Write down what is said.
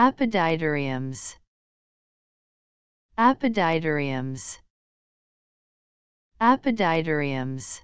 Apodidariums Apodidariums Apodidariums